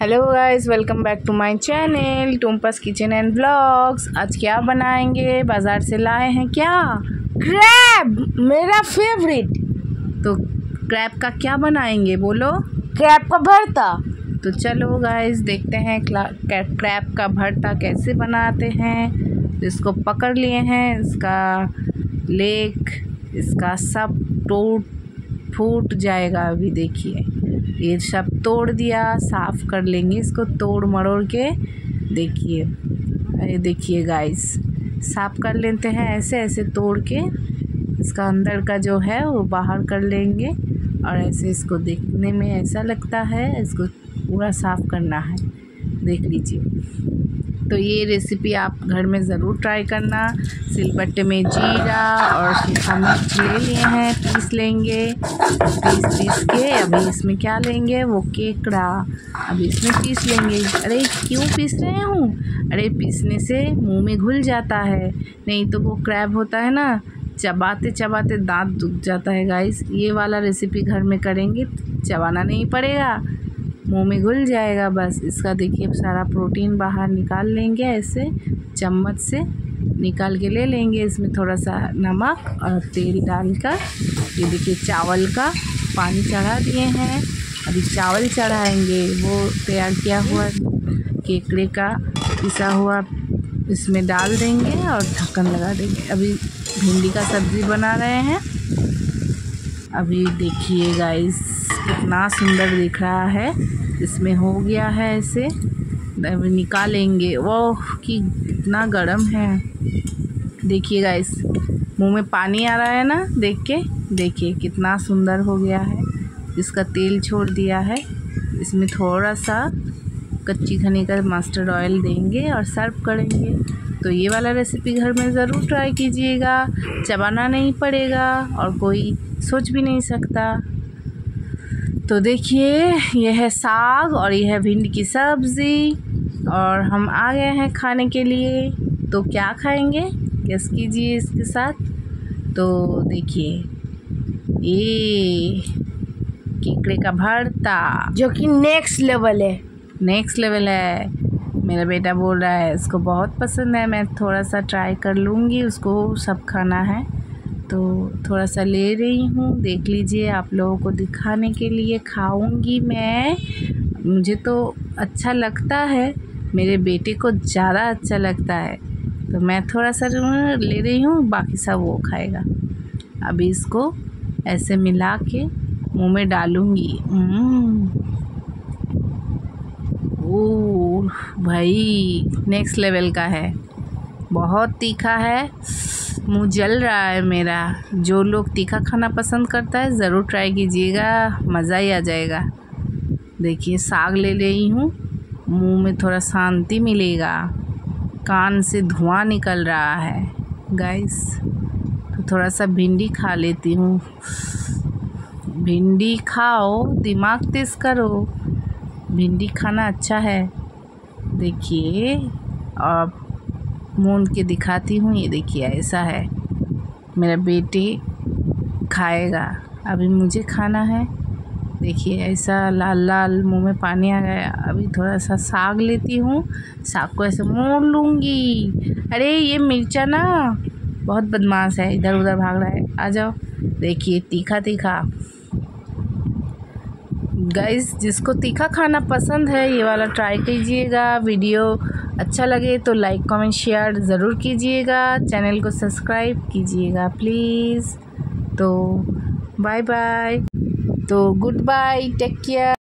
Hello guys welcome back to my channel Tumpa's kitchen and blogs आज क्या बनाएँगे? बाज़ार से लाए हैं क्या? क्रैब मेरा फेवरेट तो क्रैब का क्या बनाएँगे? बोलो। क्रैब का भरता। तो चलो गाइस देखते हैं क्रैब का भरता कैसे बनाते हैं। इसको पकड़ लिए हैं इसका लेग इसका सब टूट फूट जाएगा। अभी देखिए। ये सब तोड़ दिया, साफ़ कर लेंगे इसको तोड़ मरोड़ के। देखिए, अरे देखिए गाइस साफ़ कर लेते हैं ऐसे ऐसे तोड़ के। इसका अंदर का जो है वो बाहर कर लेंगे और ऐसे इसको देखने में ऐसा लगता है, इसको पूरा साफ़ करना है। देख लीजिए। तो ये रेसिपी आप घर में ज़रूर ट्राई करना। सिलबट्टे में जीरा और सूखा मिर्च ले लिए हैं, पीस लेंगे। पीस पीस के अभी इसमें क्या लेंगे? वो केकड़ा। अभी इसमें पीस लेंगे। अरे, क्यों पीस रहे हूँ? अरे, पीसने से मुँह में घुल जाता है। नहीं तो वो क्रैब होता है ना, चबाते चबाते दांत दुख जाता है गाइस ये वाला रेसिपी घर में करेंगे, चबाना नहीं पड़ेगा। मुँह में घुल जाएगा, बस। इसका देखिए सारा प्रोटीन बाहर निकाल लेंगे ऐसे, चम्मच से निकाल के ले लेंगे। इसमें थोड़ा सा नमक और तेल डालकर, ये देखिए, चावल का पानी चढ़ा दिए हैं। अभी चावल चढ़ाएँगे। वो तैयार किया हुआ केकड़े का पिसा हुआ इसमें डाल देंगे और ढक्कन लगा देंगे। अभी भिंडी का सब्ज़ी बना रहे हैं। अभी देखिए गाइस कितना सुंदर दिख रहा है। इसमें हो गया है ऐसे। अभी निकालेंगे। वो कि कितना गर्म है। देखिए गाइस मुँह में पानी आ रहा है ना देख के? देखिए कितना सुंदर हो गया है। इसका तेल छोड़ दिया है। इसमें थोड़ा सा कच्ची खनी का मस्टर्ड ऑयल देंगे और सर्व करेंगे। तो ये वाला रेसिपी घर में ज़रूर ट्राई कीजिएगा। चबाना नहीं पड़ेगा और कोई सोच भी नहीं सकता। तो देखिए, यह है साग और यह है भिंडी की सब्ज़ी और हम आ गए हैं खाने के लिए। तो क्या खाएँगे? कैस कीजिए इसके साथ। तो देखिए, ये केकड़े का भरता, जो कि नेक्स्ट लेवल है। नेक्स्ट लेवल है। मेरा बेटा बोल रहा है, इसको बहुत पसंद है, मैं थोड़ा सा ट्राई कर लूँगी, उसको सब खाना है। तो थोड़ा सा ले रही हूँ, देख लीजिए आप लोगों को दिखाने के लिए खाऊँगी मैं। मुझे तो अच्छा लगता है, मेरे बेटे को ज़्यादा अच्छा लगता है। तो मैं थोड़ा सा ले रही हूँ, बाकी सब वो खाएगा। अभी इसको ऐसे मिला के मुँह में डालूँगी। ओह भाई नेक्स्ट लेवल का है। बहुत तीखा है। मुँह जल रहा है मेरा। जो लोग तीखा खाना पसंद करता है, ज़रूर ट्राई कीजिएगा। मज़ा ही आ जाएगा। देखिए, साग ले रही हूँ। मुँह में थोड़ा शांति मिलेगा। कान से धुआँ निकल रहा है। गाइस तो थोड़ा सा भिंडी खा लेती हूँ। भिंडी खाओ, दिमाग तेज़ करो। भिंडी खाना अच्छा है। देखिए और मून के दिखाती हूँ, ये देखिए ऐसा है। मेरा बेटे खाएगा। अभी मुझे खाना है। देखिए, ऐसा लाल लाल मुँह में पानी आ गया। अभी थोड़ा सा साग लेती हूँ। साग को ऐसे मोड़ लूँगी। अरे, ये मिर्चा ना, बहुत बदमाश है। इधर उधर भाग रहा है। आ जाओ। देखिए तीखा तीखा गाइस जिसको तीखा खाना पसंद है, ये वाला ट्राई कीजिएगा। वीडियो अच्छा लगे तो लाइक कमेंट शेयर ज़रूर कीजिएगा। चैनल को सब्सक्राइब कीजिएगा प्लीज़ तो बाय बाय तो गुड बाय टेक केयर